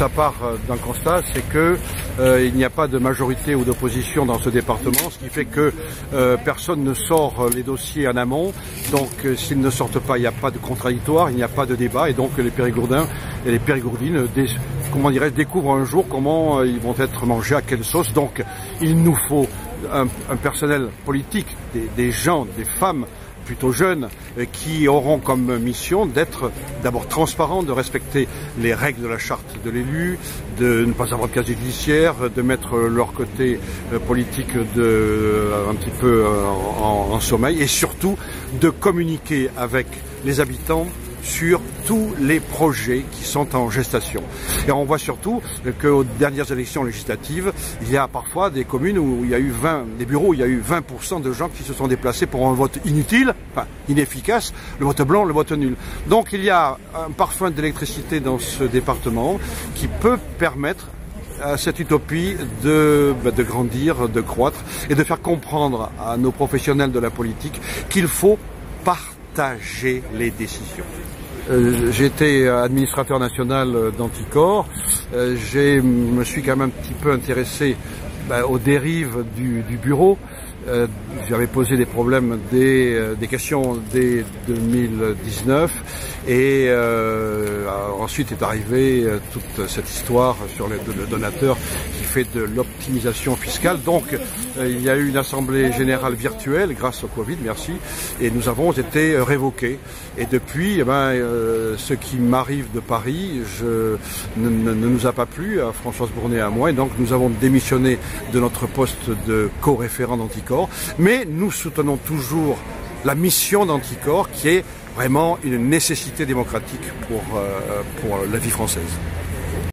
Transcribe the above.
ça part d'un constat, c'est que il n'y a pas de majorité ou d'opposition dans ce département, ce qui fait que personne ne sort les dossiers en amont. Donc s'ils ne sortent pas, il n'y a pas de contradictoire, il n'y a pas de débat, et donc les périgourdins et les périgourdines découvrent un jour comment ils vont être mangés, à quelle sauce. Donc il nous faut un, personnel politique, des gens, des femmes plutôt jeunes euh, qui auront comme mission d'être d'abord transparents, de respecter les règles de la charte de l'élu, de ne pas avoir de casier judiciaire, de mettre leur côté euh, politique euh, un petit peu en sommeil et surtout de communiquer avec les habitants sur tous les projets qui sont en gestation. Et on voit surtout qu'aux dernières élections législatives, il y a parfois des communes où il y a eu 20, des bureaux où il y a eu 20% de gens qui se sont déplacés pour un vote inutile, enfin inefficace, le vote blanc, le vote nul. Donc il y a un parfum d'électricité dans ce département qui peut permettre à cette utopie de, bah, de grandir, de croître et de faire comprendre à nos professionnels de la politique qu'il faut partir partager les décisions. Euh, été administrateur national d'Anticor. Euh, je me suis quand même un petit peu intéressé bah, aux dérives du bureau. Euh, J'avais posé des problèmes, des, euh, des, questions dès 2019 et euh, ensuite est arrivée euh, toute cette histoire sur le, le donateur qui fait de l'optimisation fiscale. Donc il y a eu une assemblée générale virtuelle grâce au Covid, merci, et nous avons été révoqués. Et depuis, eh ben, ce qui m'arrive de Paris je, ne, ne, nous a pas plu à Françoise Bournet et à moi, et donc nous avons démissionné de notre poste de co-référent mais nous soutenons toujours la mission d'Anticor qui est vraiment une nécessité démocratique pour, euh, pour la vie française.